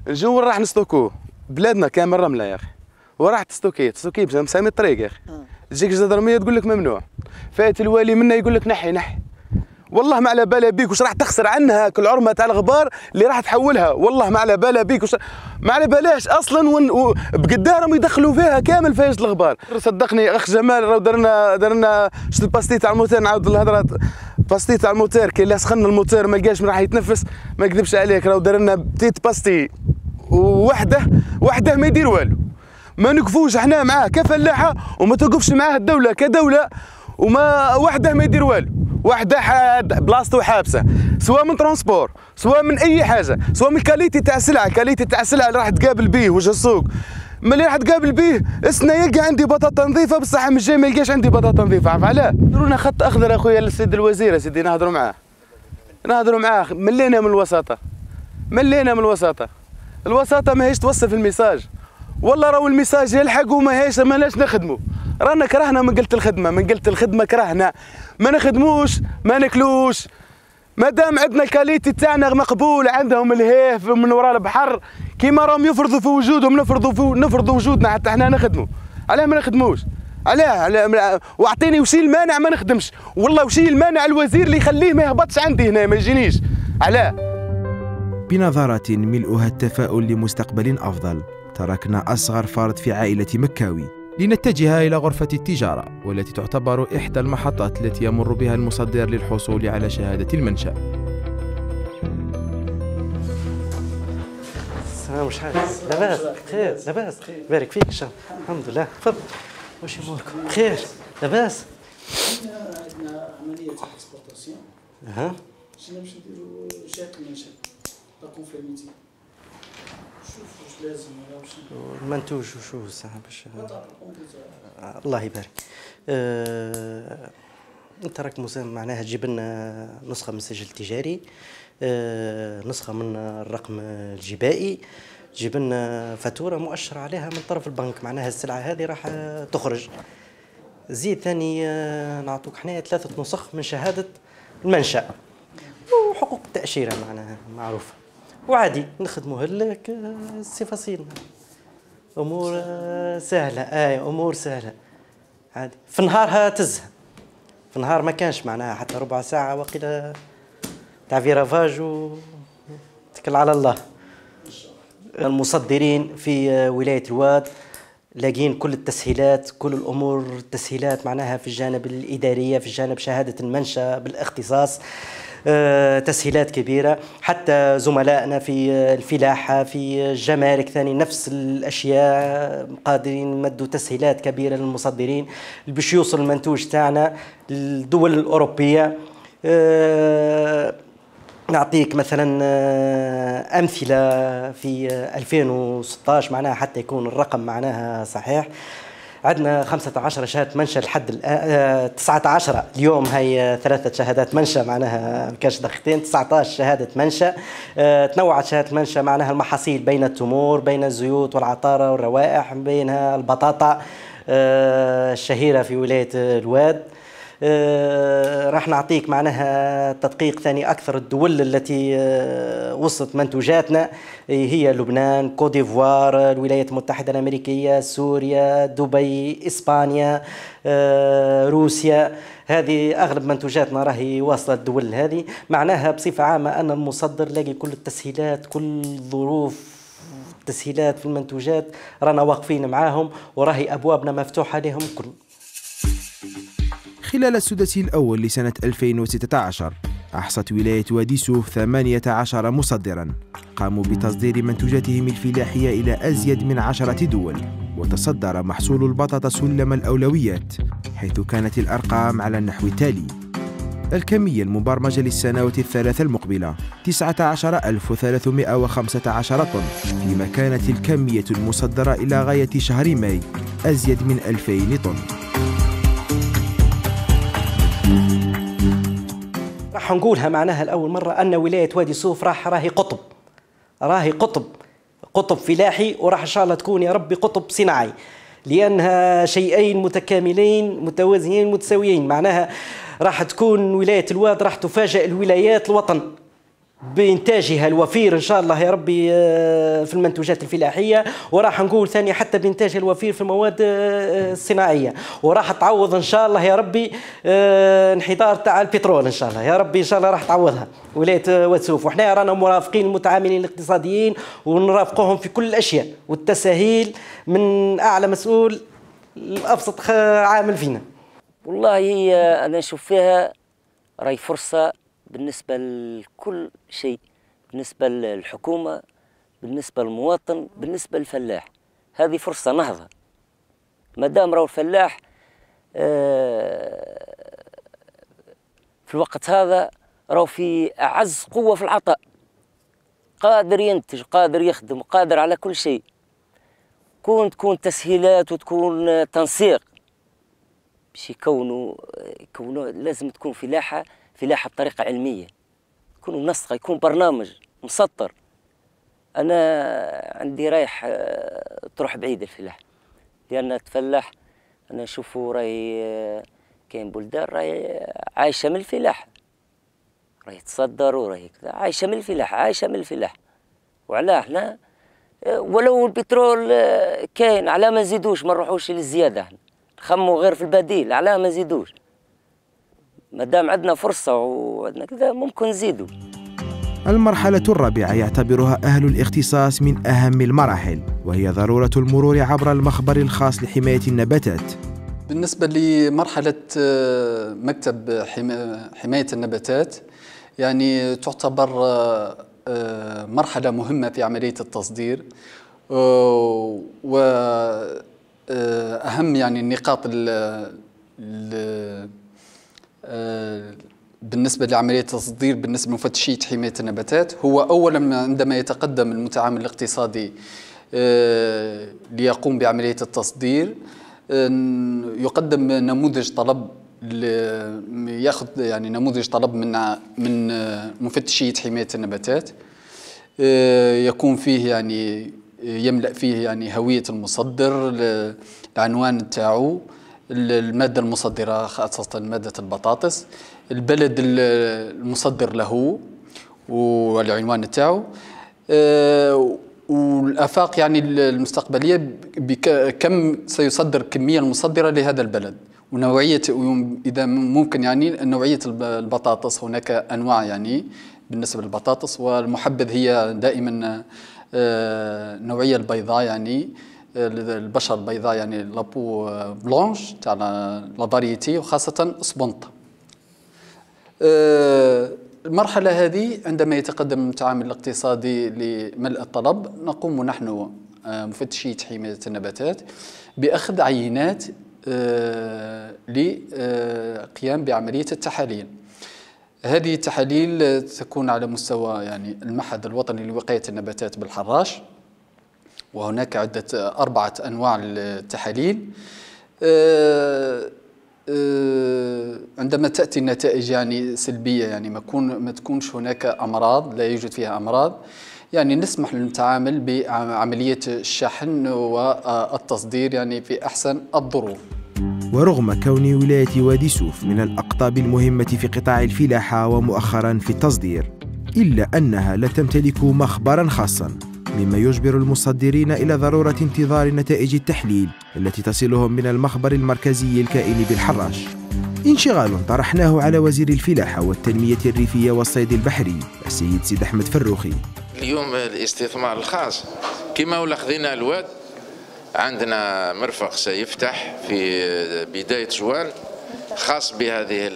S6: نجيو وين راح نستوكوه بلادنا كامل رملة يا أخي. وراح تستوكيه تستوكيه مسامي الطريق يا أخي. تجيك جدرميه تقول لك ممنوع. فات الوالي منا يقول لك نحي نحي. والله ما على بالها بيك وش راح تخسر عنها كل عرمه تاع الغبار اللي راح تحولها. والله ما على بالها بيك وش ما على بالاش أصلا ون... بقدارهم يدخلوا فيها كامل فايز الغبار. صدقني أخ جمال راه درنا درنا شفت الباستي تاع الموتور نعاود الهضره باستي تاع الموتور كي سخن الموتور ما لقاش راح يتنفس ما نكذبش عليك راه درنا بتيت باستي وحده وحده ما يدير والو. ما نقفوش إحنا معاه كفلاحة وما توقفش معاه الدولة كدولة وما وحده ما يدير والو. وحده حاد بلاصتو حابسه. سواء من transport سواء من أي حاجة سواء من ال qualité تاع السلعه qualité تاع السلعه اللي راح تقابل بيه وجه السوق. ملي راح تقابل بيه السنة يلقى عندي بطاطا نظيفة بصح من الجاي ما يلقاش عندي بطاطا نظيفة. عارف علاه؟ درونا خط أخضر أخويا للسيد الوزير سيدي نهضروا معاه. نهضروا معاه. ملينا من الوساطة. ملينا من الوساطة. الوساطة ماهيش توصل في ال message. والله راهو ال message يلحق وما هيش ماناش نخدموا رانا كرهنا من قلت الخدمة من قلت الخدمة كرهنا. ما نخدموش ما ناكلوش. ما دام عندنا ال qualité تاعنا مقبول عندهم الهيف من وراء البحر كيما راهم يفرضوا في وجودهم نفرضوا في نفرضوا وجودنا حتى إحنا نخدموا. علاه ما نخدموش. علاه واعطيني وشي المانع ما نخدمش. والله وشي المانع الوزير اللي يخليه ما يهبطش عندي هنا ما يجينيش. علاه.
S10: بنظرة ملؤها التفاؤل لمستقبل أفضل. تركنا أصغر فرد في عائلة مكاوي. لنتجه إلى غرفة التجارة والتي تعتبر إحدى المحطات التي يمر بها المصدر للحصول على شهادة المنشأ.
S7: السلام مش حاجة لاباس؟ خير لاباس؟ بارك فيك الشهر الحمد لله. تفضل. واش اموركم بخير. لاباس؟
S15: عندنا عمليه exportation
S7: أها.
S15: جينا باش نديرو شهاده المنشأ؟ la conformité شوف. لازم
S7: المنتوج وشو ساعة باش الله يبارك. أه... أنت راك معناها تجيب لنا نسخة من السجل التجاري أه... نسخة من الرقم الجبائي تجيب لنا فاتورة مؤشر عليها من طرف البنك معناها السلعة هذه راح تخرج. زيد ثاني آه، نعطوك حنايا ثلاثة نسخ من شهادة المنشأ. وحقوق التأشيرة معناها معروفة. وعادي نخدموها لك سي فصيل أمور سهلة آي أمور سهلة. عادي. في نهارها تزهق في النهار ما كانش معناها حتى ربع ساعة وقيلا تاع فيرافاج وتكل على الله. المصدرين في ولاية الواد لاقين كل التسهيلات كل الأمور التسهيلات معناها في الجانب الإدارية في جانب شهادة المنشأ بالاختصاص. تسهيلات كبيرة. حتى زملائنا في الفلاحة في الجمارك ثاني نفس الأشياء قادرين يمدوا تسهيلات كبيرة للمصدرين. باش يوصل المنتوج تاعنا للدول الأوروبية. آه، نعطيك مثلا آه، أمثلة في 2016 معناها حتى يكون الرقم معناها صحيح. عندنا 15 شهادة منشأ لحد الان 19 اليوم هي ثلاثة شهادات منشأ معناها كاش دقيقتين. 19 شهادة منشأ. آه، تنوعت شهادة منشأ معناها المحاصيل بين التمور بين الزيوت والعطارة والروائح بينها البطاطا آه، الشهيرة في ولاية الواد. آه، راح نعطيك معناها تدقيق ثاني أكثر. الدول التي آه، وصلت منتوجاتنا هي لبنان كوت ديفوار الولايات المتحدة الأمريكية سوريا دبي إسبانيا آه، روسيا. هذه أغلب منتوجاتنا راهي واصلة الدول هذه. معناها بصفة عامة أن المصدر لاقي كل التسهيلات كل الظروف التسهيلات في المنتوجات رانا واقفين معاهم وراهي أبوابنا مفتوحة لهم كل.
S10: خلال السدس الأول لسنة 2016 أحصت ولاية وادي سوف 18 مصدرا. قاموا بتصدير منتوجاتهم الفلاحية إلى أزيد من عشرة دول. وتصدر محصول البطاطا سلم الأولويات حيث كانت الأرقام على النحو التالي. الكمية المبرمجة للسنوات الثلاثة المقبلة 19315 طن. فيما كانت الكمية المصدرة إلى غاية شهر ماي أزيد من 2000 طن.
S7: راح نقولها معناها لأول مرة أن ولاية وادي سوف راح راهي قطب. راهي قطب. قطب فلاحي وراح إن شاء الله تكون يا ربي قطب صناعي. لأنها شيئين متكاملين متوازيين متساويين. معناها راح تكون ولاية الواد راح تفاجئ الولايات الوطن. بإنتاجها الوفير إن شاء الله يا ربي آه، في المنتوجات الفلاحية. وراح نقول ثاني حتى بإنتاجها الوفير في المواد آه، الصناعية. وراح تعوض إن شاء الله يا ربي آه، انحدار تاع البترول إن شاء الله. يا ربي إن شاء الله راح تعوضها. ولاية وتسوف. وحنا رانا مرافقين المتعاملين الاقتصاديين ونرافقوهم في كل الأشياء. والتساهيل من أعلى مسؤول لأبسط عامل فينا.
S8: والله أنا نشوف فيها راي فرصة بالنسبة لكل شيء بالنسبة للحكومة بالنسبة للمواطن بالنسبة للفلاح. هذه فرصة نهضة. ما دام راهو الفلاح آه، في الوقت هذا راهو في أعز قوة في العطاء. قادر ينتج قادر يخدم قادر على كل شيء. كون تكون تسهيلات وتكون تنسيق باش يكونوا يكونوا لازم تكون فلاحة فلاحة بطريقة علمية يكون منسقة يكون برنامج مسطر. أنا عندي رايح آه، تروح بعيد الفلاح لأن تفلح أنا نشوفه راهي آه، كاين بلدان راهي عايشة من الفلاح. راهي تصدر وراهي كذا عايشة من الفلاح عايشة من الفلاح. وعلاه إحنا آه، ولو البترول كاين على ما نزيدوش ما نروحوش للزيادة نخمو غير في البديل على ما نزيدوش. ما دام عندنا فرصة وعندنا كذا ممكن نزيدوا
S10: المرحلة الرابعة يعتبرها أهل الاختصاص من أهم المراحل وهي ضرورة المرور عبر المخبر الخاص لحماية النباتات.
S16: بالنسبة لمرحلة آه، مكتب حماية النباتات يعني تعتبر آه، آه، مرحلة مهمة في عملية التصدير وأهم يعني النقاط بالنسبة لعملية التصدير بالنسبة لمفتشية حماية النباتات هو أولا عندما يتقدم المتعامل الاقتصادي آه، ليقوم بعملية التصدير يقدم نموذج طلب ياخذ يعني نموذج طلب من من مفتشية حماية النباتات آه، يكون فيه يعني يملأ فيه يعني هوية المصدر العنوان تاعو المادة المصدرة خاصة مادة البطاطس. البلد المصدر له والعنوان تاعو آه، والآفاق يعني المستقبلية بكم سيصدر الكميه المصدرة لهذا البلد؟ ونوعيه إذا ممكن يعني نوعية البطاطس. هناك أنواع يعني بالنسبة للبطاطس والمحبذ هي دائما آه، نوعية البيضاء يعني. البشر البيضاء يعني لابو بلونش تاع لا فاريتي وخاصة سبونط آه، المرحلة هذه عندما يتقدم المتعامل الاقتصادي لملء الطلب نقوم نحن آه، مفتشي حماية النباتات بأخذ عينات آه، لقيام بعملية التحاليل. هذه التحاليل تكون على مستوى يعني المعهد الوطني لوقاية النباتات بالحراش. وهناك عدة أربعة أنواع التحاليل آه، عندما تأتي النتائج يعني سلبية يعني ما, كون ما تكونش هناك أمراض لا يوجد فيها أمراض يعني نسمح للمتعامل بعملية الشحن والتصدير يعني في أحسن الظروف.
S10: ورغم كون ولاية وادي سوف من الأقطاب المهمة في قطاع الفلاحة ومؤخرا في التصدير إلا أنها لا تمتلك مخبرا خاصا. مما يجبر المصدرين إلى ضرورة انتظار نتائج التحليل التي تصلهم من المخبر المركزي الكائن بالحراش. انشغال طرحناه على وزير الفلاحة والتنمية الريفية والصيد البحري السيد سيد أحمد فروخي.
S11: اليوم الاستثمار الخاص. كما ولا خذينا الواد عندنا مرفق سيفتح في بداية جوان خاص بهذه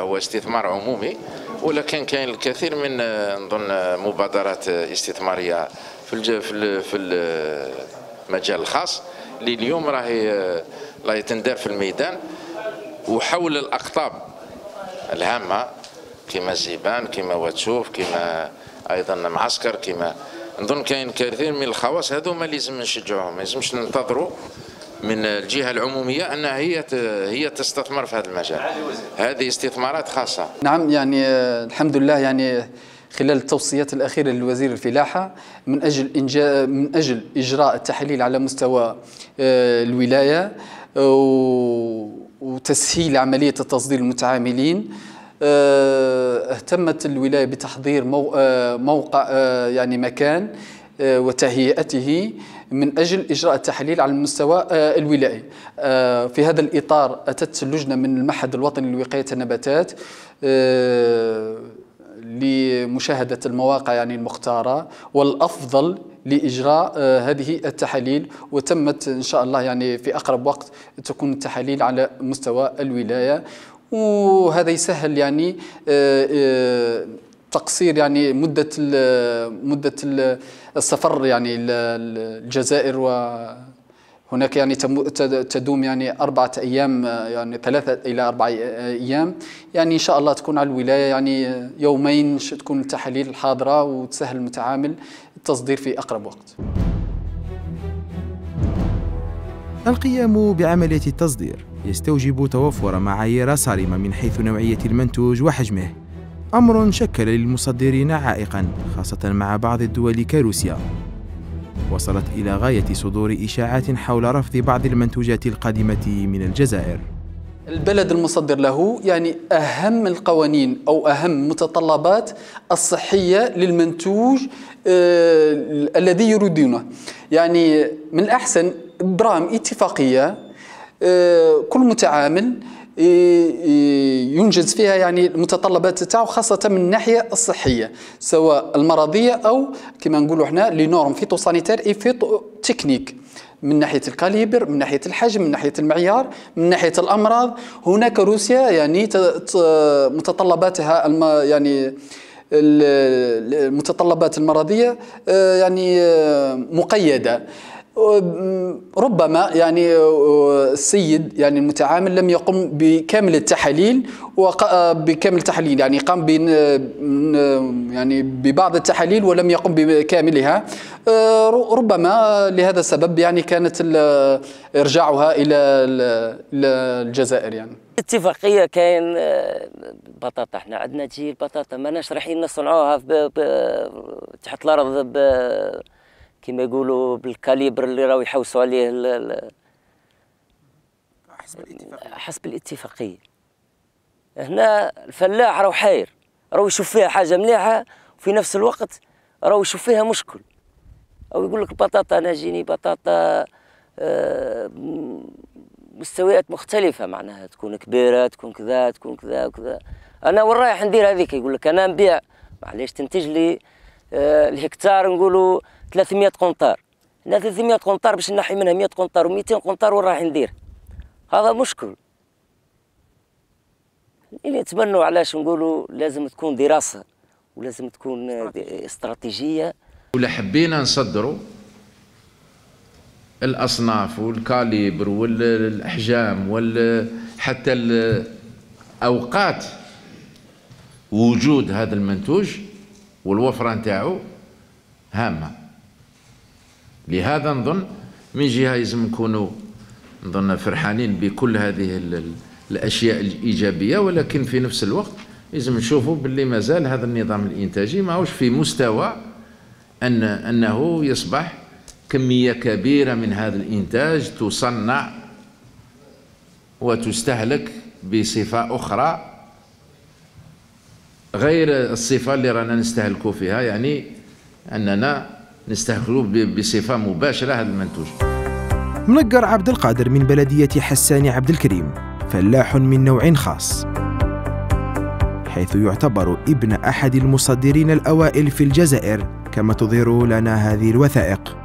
S11: هو استثمار عمومي. ولكن كاين الكثير من نظن مبادرات استثمارية في في المجال الخاص اللي اليوم راهي راهي تندار في الميدان. وحول الأقطاب الهامة كما الزيبان كما واتشوف كما أيضا معسكر كما نظن كاين كثير من الخواص هذوما لازم نشجعوهم ما لازمش ننتظروا. من الجهة العمومية انها هي هي تستثمر في هذا المجال. هذه استثمارات خاصة.
S16: نعم يعني آه، الحمد لله يعني خلال التوصيات الأخيرة لوزير الفلاحة من أجل انجاء من أجل إجراء التحاليل على مستوى آه، الولاية وتسهيل عملية التصدير المتعاملين. آه، اهتمت الولاية بتحضير موقع يعني مكان وتهيئته من أجل إجراء التحاليل على المستوى آه، الولائي. آه، في هذا الإطار أتت اللجنة من المعهد الوطني لوقاية النباتات آه، لمشاهدة المواقع يعني المختارة والأفضل لإجراء هذه التحاليل. وتمت إن شاء الله يعني في أقرب وقت تكون التحاليل على مستوى الولاية. وهذا يسهل يعني تقصير يعني مدة مدة السفر يعني الجزائر وهناك يعني تدوم يعني أربعة أيام يعني ثلاثة إلى أربعة أيام. يعني إن شاء الله تكون على الولاية يعني يومين تكون التحاليل الحاضرة وتسهل المتعامل التصدير في أقرب وقت.
S10: القيام بعملية التصدير يستوجب توفر معايير صارمة من حيث نوعية المنتوج وحجمه. أمر شكل للمصدرين عائقا خاصة مع بعض الدول كروسيا. وصلت إلى غاية صدور إشاعات حول رفض بعض المنتوجات القادمة من الجزائر.
S16: البلد المصدر له يعني أهم القوانين أو أهم متطلبات الصحية للمنتوج آه الذي يريدونه. يعني من الأحسن إبرام اتفاقية آه كل متعامل ينجز فيها يعني المتطلبات تاعو خاصة من الناحية الصحية سواء المرضية أو كما نقولوا إحنا les normes phytosanitaires et phytotechniques. من ناحية ال calibre من ناحية الحجم من ناحية المعيار من ناحية الأمراض. هناك روسيا يعني متطلباتها الم يعني المتطلبات المرضية آه، يعني آه، مقيدة. ربما يعني السيد يعني المتعامل لم يقم بكامل التحاليل بكامل التحاليل يعني قام ب يعني ببعض التحاليل ولم يقم بكاملها. ربما لهذا السبب يعني كانت إرجاعها إلى الجزائر يعني.
S8: اتفاقية كاين بطاطا إحنا عندنا تجي البطاطا ماناش رايحين نصنعوها تحت الأرض كما يقولوا بالكاليبر اللي راهو يحوسوا عليه حسب الاتفاقية. حسب الاتفاقية. هنا الفلاح راهو حاير راهو يشوف فيها حاجة مليحة وفي نفس الوقت راهو يشوف فيها مشكل. أو يقول لك البطاطا أنا جيني بطاطا آه، مستويات مختلفة معناها تكون كبيرة تكون كذا تكون كذا وكذا. أنا وين رايح ندير هذيك؟ يقول لك أنا نبيع. معليش تنتج لي آه، الهكتار نقولوا 300 قنطار. هنا 300 قنطار باش نحي منها 100 قنطار و200 قنطار وين راح ندير؟ هذا مشكل. اللي نتمنوا علاش نقولوا لازم تكون دراسة ولازم تكون استراتيجية.
S11: ولا حبينا نصدروا الأصناف والكاليبر والأحجام وحتى الأوقات وجود هذا المنتوج والوفرة نتاعو هامة. لهذا نظن من جهة لازم نكونوا نظن فرحانين بكل هذه الأشياء الإيجابية ولكن في نفس الوقت لازم نشوفوا باللي مازال هذا النظام الإنتاجي ماهوش في مستوى ان أنه يصبح كمية كبيرة من هذا الإنتاج تصنع وتستهلك بصفة أخرى غير الصفة اللي رانا نستهلكوا فيها يعني أننا نستهلكوا بصفة مباشرة هذا المنتوج.
S10: منقر عبد القادر من بلدية حسان عبد الكريم فلاح من نوع خاص حيث يعتبر ابن أحد المصدرين الأوائل في الجزائر كما تظهر لنا هذه الوثائق.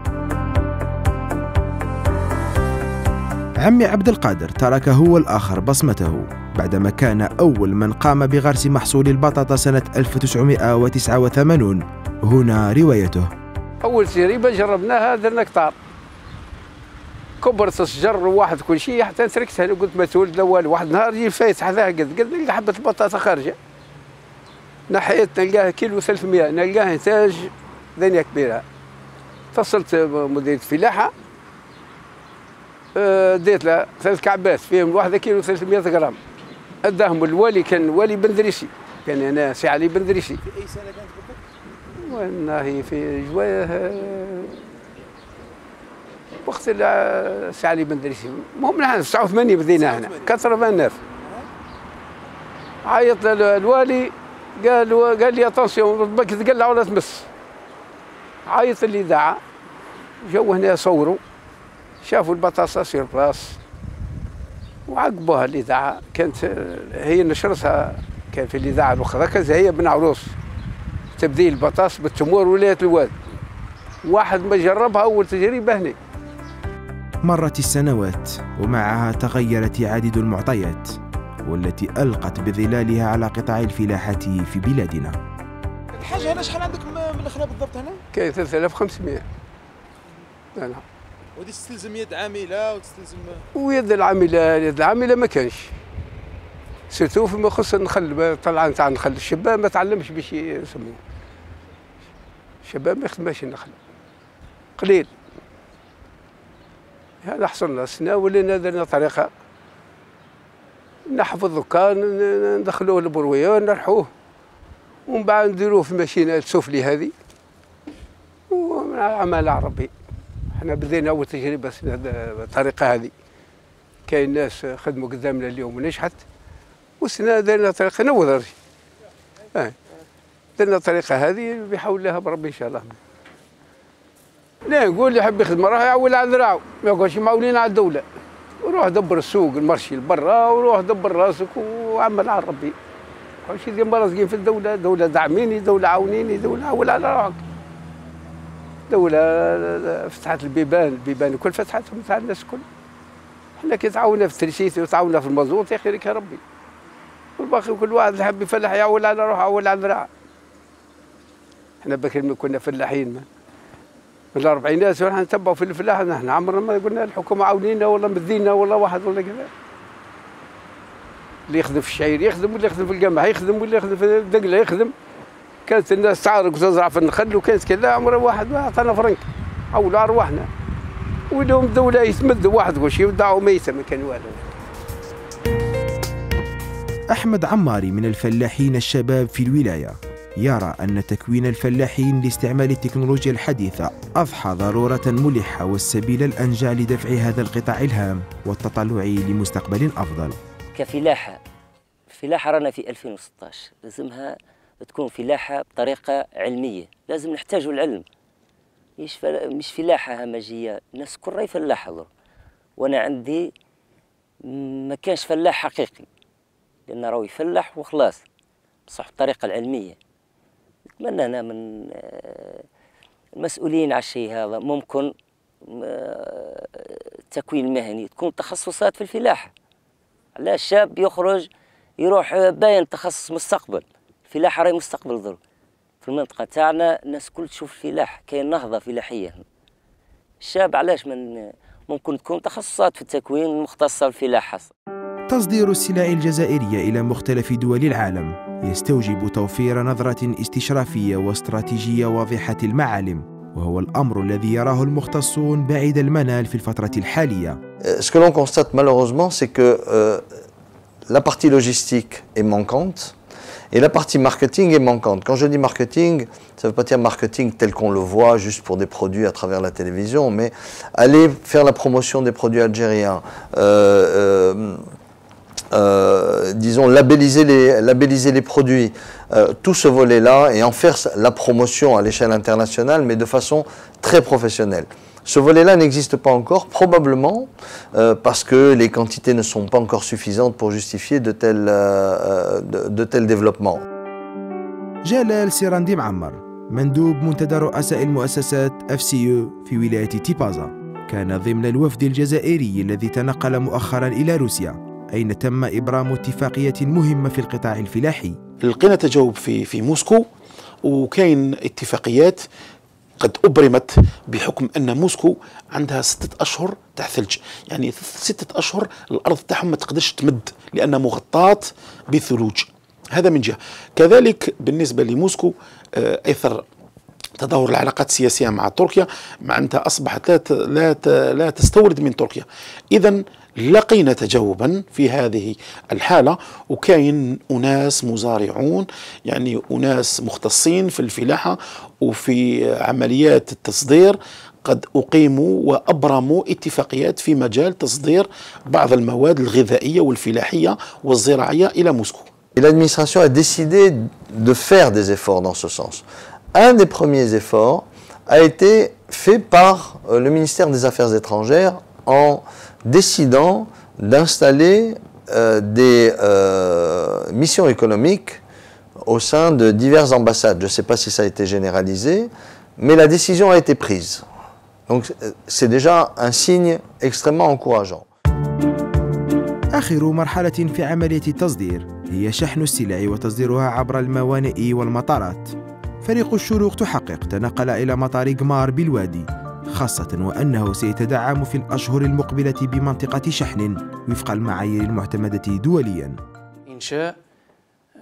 S10: عمي عبد القادر ترك هو الآخر بصمته بعدما كان أول من قام بغرس محصول البطاطا سنة 1989 هنا روايته.
S17: أول تجربة جربناها درنا كتار. كبرت الشجر واحد كل شيء حتى تركتها. قلت ما تولد والو واحد النهار يجي فايت حذاها قد قد نلقى حبة البطاطا خارجة. نحيت نلقاها كيلو 300 نلقاها إنتاج دنيا كبيرة. اتصلت مديرية الفلاحة آه، ديت له ثلاث كعبات فيهم الواحدة كيلو 300 غرام. أداهم الوالي كان الوالي بندريسي كان أنا سي علي بندريسي إي سنة كانت والله في جوايه وقت سي علي بندريسي المهم نحن 89 بدينا هنا 89 عيط الوالي قال قال لي attention بك تقلع ولا تمس. عيط الاذاعه جو هنا صوروا. شافوا البطاطا sur place. وعقبوها الاذاعه كانت هي نشرتها كان في الاذاعه الاخرى كانت هي بن عروس. تبديل البطاطس بالتمور ولايه الواد. واحد ما جربها أول تجربة هنا
S10: مرت السنوات ومعها تغيرت عديد المعطيات والتي ألقت بظلالها على قطاع الفلاحه في بلادنا.
S12: الحاجة هنا شحال عندك من الخلا بالضبط هنا؟
S17: كاين 3500 نعم
S12: ودي تستلزم يد عاملة وتستلزم
S17: ويد العاملة يد العاملة ما كانش. سيرتو فيما يخص النخل طلع نتاع النخل الشباب ما تعلمش باش يسموه. الشباب ما يخدمش النخل. قليل. هذا حصلنا. سنة ولينا درنا طريقة. نحفظ كان ندخلوه البروية نرحوه ومن بعد نديروه في الماشينة السفلي هذه. وعمل ربي إحنا بدينا أول تجربة الطريقة هذه. كاين ناس خدموا قدامنا اليوم ونجحت. وسنا درنا طريقة نوض آه. درنا الطريقة هذه بحول الله بربي إن شاء الله. لا نقول اللي يحب يخدم راه يعول على ذراعه. ما يقولش معولين على الدولة. وروح دبر السوق المارشي لبرا وروح دبر راسك وعمل على ربي. شيء ديما رازقين في الدولة دولة دعميني دولة عاونيني دولة عول على روحك. دولة فتحت البيبان البيبان الكل فتحتهم تاع الناس الكل. إحنا كي تعاونا في التريسيتي وتعاونا في المازوت يا خيرك يا ربي. والباقي كل واحد حب يفلح يعول على روحه يعول على ذراعه. إحنا بكري كنا فلاحين ما. من الاربعينات ونحن نتبعوا في الفلاح نحن عمرنا ما قلنا الحكومة عاونينا ولا مدينا ولا واحد ولا كذا. اللي يخدم في الشعير يخدم واللي يخدم في القمح يخدم واللي يخدم في الدقلة يخدم. كانت الناس تعارك وتزرع في النخل وكانت كذا عمره واحد ما عطانا فرنك. أو أرواحنا. ولهم الدولة يتمد واحد كل شيء ودعوا ميته ما كان والو.
S10: أحمد عماري من الفلاحين الشباب في الولاية. يرى أن تكوين الفلاحين لاستعمال التكنولوجيا الحديثة أضحى ضرورة ملحة والسبيل الأنجع لدفع هذا القطاع الهام والتطلع لمستقبل أفضل.
S8: كفلاحة الفلاحة رانا في 2016 لازمها تكون فلاحة بطريقة علمية لازم نحتاجوا العلم. مش فل... مش فلاحة همجية الناس كل راي فلاح وأنا عندي ما كانش فلاح حقيقي لأنه راهو يفلح وخلاص بصح بالطريقة العلمية. من آه، المسؤولين على الشيء هذا. ممكن التكوين آه، المهني تكون تخصصات في الفلاحة. على الشاب يخرج يروح باين تخصص مستقبل. الفلاحة راهي مستقبل ضرب في المنطقة تاعنا الناس كل تشوف الفلاح كاين نهضة فلاحية. الشاب علاش من ممكن تكون تخصصات في التكوين مختصة بالفلاحة.
S10: تصدير السلع الجزائرية إلى مختلف دول العالم. يستوجب توفير نظرة استشرافية واستراتيجية واضحة المعالم وهو الأمر الذي يراه المختصون بعيد المنال في الفترة الحالية.
S3: Ce que l'on constate malheureusement, c'est que euh, la partie logistique est manquante. Et la partie marketing est manquante. Quand je dis marketing, ça ne veut pas dire marketing tel qu'on le voit, juste pour des produits à travers la télévision, mais aller faire la promotion des produits algériens, euh, euh, euh, disons labelliser les, labelliser les produits, tout ce volet-là, et en faire la promotion à l'échelle internationale, mais de façon très professionnelle. Ce volet-là n'existe pas encore, probablement euh, parce que les quantités ne sont pas encore suffisantes pour justifier de tels, euh, de, de tels développements.
S10: جلال سيراندي معمر مندوب منتدى رؤساء المؤسسات FCE في ولاية تيبازا كان ضمن الوفد الجزائري الذي تنقل مؤخرا إلى روسيا أين تم إبرام اتفاقية مهمة في القطاع الفلاحي؟
S2: لقينا تجاوب في في موسكو وكاين اتفاقيات قد أبرمت بحكم أن موسكو عندها ستة أشهر تاع ثلج يعني ستة أشهر الأرض تاعهم ما تقدرش تمد لأنها مغطاة بثلوج. هذا من جهة. كذلك بالنسبة لموسكو آه، أثر تدهور العلاقات السياسية مع تركيا معناتها أصبحت لا لا لا تستورد من تركيا. إذا لقينا تجاوبا في هذه الحالة وكاين أناس مزارعون يعني أناس مختصين في الفلاحة وفي عمليات التصدير قد أقيموا وأبرموا اتفاقيات في مجال تصدير بعض المواد الغذائية والفلاحية والزراعية إلى موسكو.
S3: L'administration a décidé de faire des efforts dans ce sens. Un des premiers efforts a été fait par euh, le ministère des Affaires étrangères en décidant d'installer euh, des euh, missions économiques au sein de diverses ambassades. Je ne sais pas si ça a été généralisé, mais la décision a été prise. Donc c'est déjà un signe extrêmement encourageant.
S10: آخر مرحلة في عملية التصدير هي شحن السلع وتصديرها عبر الموانئ والمطارات. فريق الشروق تحقق تنقل إلى مطار قمار بالوادي خاصة وأنه سيتدعم في الأشهر المقبلة بمنطقة شحن وفق المعايير المعتمدة دوليا.
S18: إنشاء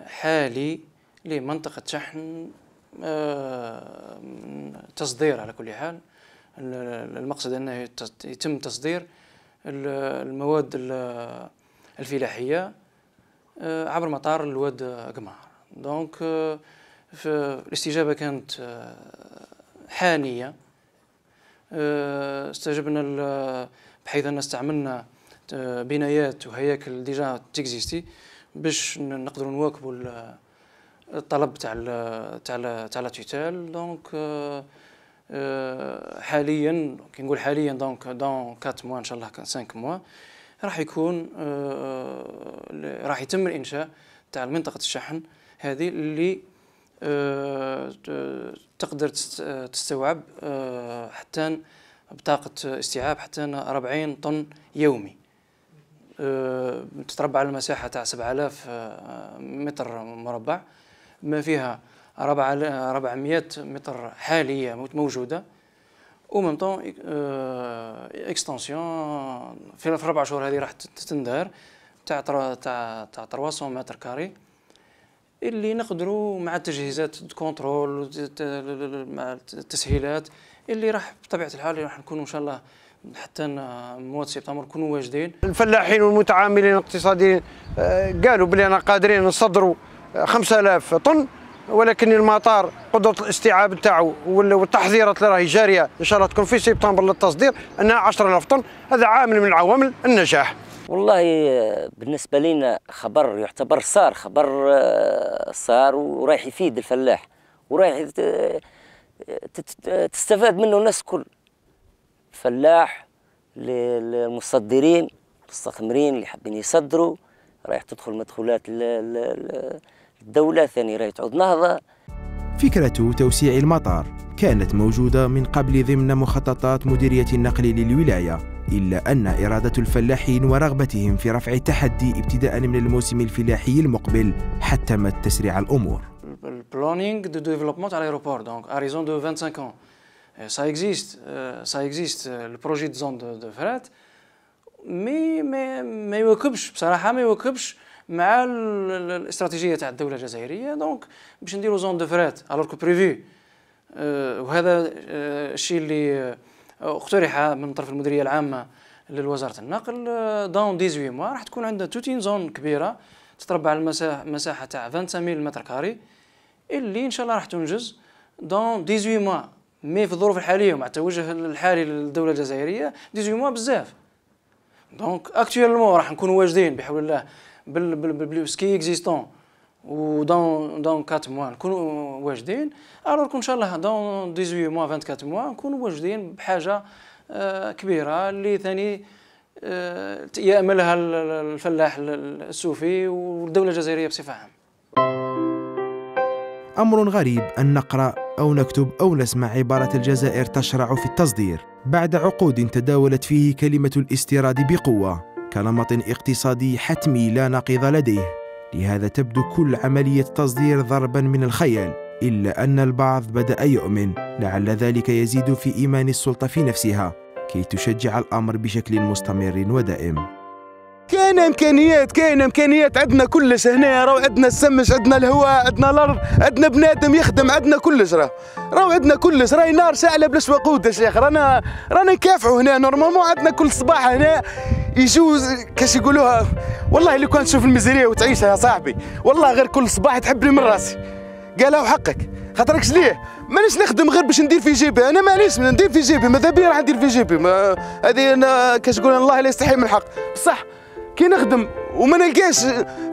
S18: حالي لمنطقة شحن آه، تصدير على كل حال. المقصد أنه يتم تصدير المواد الفلاحية آه، عبر مطار الواد قمار. donc الاستجابة كانت آنية. استجبنا بحيث أن استعملنا بنايات وهياكل déjà تكزيستي باش نقدروا نواكبوا الطلب تاع تاع تاع la totale donc حاليا كي نقول حاليا donc dans 4 mois إن شاء الله 5 mois راح يكون راح يتم الإنشاء تاع منطقة الشحن هذه اللي تقدر تستوعب حتى بطاقة استيعاب حتى 40 طن يومي. تتربع على المساحة تاع 7000 متر مربع. ما فيها 400 متر حالية موجودة. و maintenant extension في الاربع شهور هذه راح تندار تاع تاع تاع 300 mètres carrés. اللي نقدروا مع التجهيزات contrôle مع التسهيلات اللي راح بطبيعة الحال راح نكونوا إن شاء الله حتى مواد سبتمبر نكونوا واجدين.
S4: الفلاحين والمتعاملين الاقتصاديين آه، قالوا بلي أنا قادرين نصدروا 5000 طن ولكن المطار قدرة الاستيعاب تاعو والتحضيرات اللي راهي جارية إن شاء الله تكون في سبتمبر للتصدير أنها 10000 طن هذا عامل من عوامل النجاح.
S8: والله بالنسبة لنا خبر يعتبر صار خبر آه، صار ورايح يفيد الفلاح ورايح تستفاد منه الناس كل. الفلاح للمصدرين المستثمرين اللي حابين يصدروا رايح تدخل مدخولات الدولة ثاني رايح تعود نهضة.
S10: فكرة توسيع المطار كانت موجودة من قبل ضمن مخططات مديرية النقل للولاية إلا أن إرادة الفلاحين ورغبتهم في رفع التحدي ابتداء من الموسم الفلاحي المقبل حتمت تسريع الأمور.
S18: ال planning de développement تاع l'aéroport donc à raison de 25 ans. ما يواكبش بصراحه ما يواكبش مع الاستراتيجية تاع الدولة الجزائرية. donc باش نديرو zone de fret alors que prévu وهذا الشيء اللي اقترح من طرف المديرية العامة لوزارة النقل dans 18 mois راح تكون عندنا toute une zone كبيرة تتربع المساحه مساحة تاع 25000 mètres carrés اللي إن شاء الله راح تنجز dans 18 mois mais في الظروف الحالية مع التوجه الحالي للدولة الجزائرية 18 mois بزاف. donc actuellement راح نكونوا واجدين بحول الله بال بال بال ce qui est existant. و dans dans 4 mois نكونوا واجدين. alors إن شاء الله dans 18 mois 24 mois نكونوا واجدين بحاجة آه، كبيرة. اللي ثاني آه، يأملها الفلاح السوفي والدولة الجزائرية بصفة عامة.
S10: أمر غريب أن نقرأ أو نكتب أو نسمع عبارة الجزائر تشرع في التصدير بعد عقود تداولت فيه كلمة الاستيراد بقوة. كنمط اقتصادي حتمي لا نقيض لديه. لهذا تبدو كل عملية تصدير ضربا من الخيال إلا أن البعض بدأ يؤمن. لعل ذلك يزيد في إيمان السلطة في نفسها كي تشجع الأمر بشكل مستمر ودائم.
S6: كاين إمكانيات كاين إمكانيات. عندنا كلش هنا راهو عندنا السمش عندنا الهواء عندنا الأرض عندنا بنادم يخدم عندنا كلش راه. راهو عندنا كلش راهي نار شاعله بلاش وقود يا شيخ. رانا رانا نكافحوا هنا. normalement عندنا كل صباح هنا يجوز كاش يقولوها والله اللي كنت تشوف المزريه وتعيشها يا صاحبي والله غير كل صباح تحبني من راسي. قالها وحقك. خاطرك ليه مانيش نخدم غير باش ندير في جيبي. أنا مانيش ندير في جيبي. ماذا بيا راح ندير في جيبي؟ هذه أنا كاش يقول الله لا يستحي من الحق. بصح كي نخدم وما نلقاش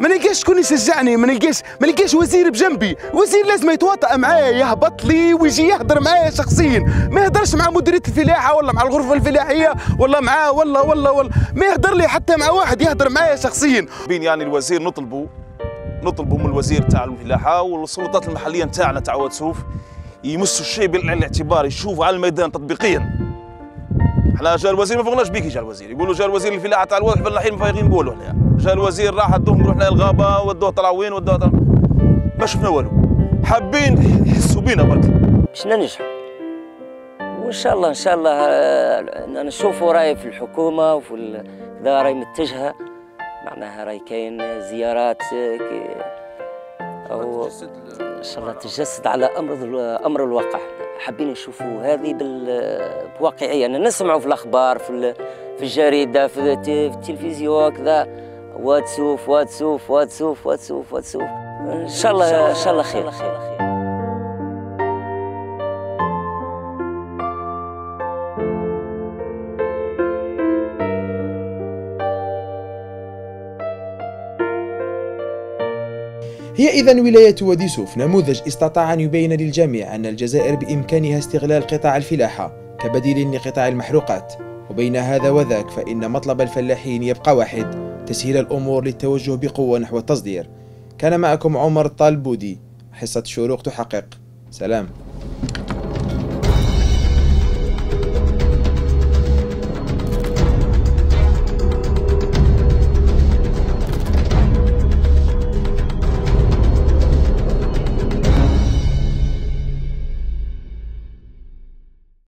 S6: ما نلقاش شكون يشجعني ما نلقاش ما نلقاش وزير بجنبي. وزير لازم يتواطأ معايا يهبط لي ويجي يهضر معايا شخصيا. ما يهضرش مع مديرية الفلاحة ولا مع الغرفة الفلاحية ولا معاه ولا ولا ولا. ما يهضر لي حتى مع واحد يهضر معايا شخصيا.
S1: بين يعني الوزير نطلبوا نطلبوا من الوزير تاع الفلاحة والسلطات المحلية نتاعنا تاع واتسوف يمسوا الشيء بعين الاعتبار يشوفوا على الميدان تطبيقيا. إحنا جا الوزير ما فوقناش بيك جا الوزير. يقولوا جا الوزير الفلاحه تاع الفلاحين ما فايقين نقولوا إحنا جا الوزير راح ادوهم رحنا الغابة ودوه طلع وين ودوه طلع ما شفنا والو. حابين يحسوا بينا برك.
S8: باش ننجح وإن شاء الله إن شاء الله آه، نشوفوا رأي في الحكومة وفي كذا رأي متجهة. معناها رأي كاين زيارات آه، أو شاء الله تتجسد على أمر أمر الواقع حابين نشوفوا هذه بواقعيه أنا نسمعوا في الأخبار في في الجريدة في التلفزيون كذا. واد سوف واد سوف واد سوف واد سوف واد سوف إن شاء الله إن شاء الله خير.
S10: هي إذا ولاية وادي سوف. نموذج استطاع أن يبين للجميع أن الجزائر بإمكانها استغلال قطاع الفلاحة كبديل لقطاع المحروقات. وبين هذا وذاك فإن مطلب الفلاحين يبقى واحد تسهيل الأمور للتوجه بقوة نحو التصدير. كان معكم عمر الطالبودي حصة شروق تحقق. سلام.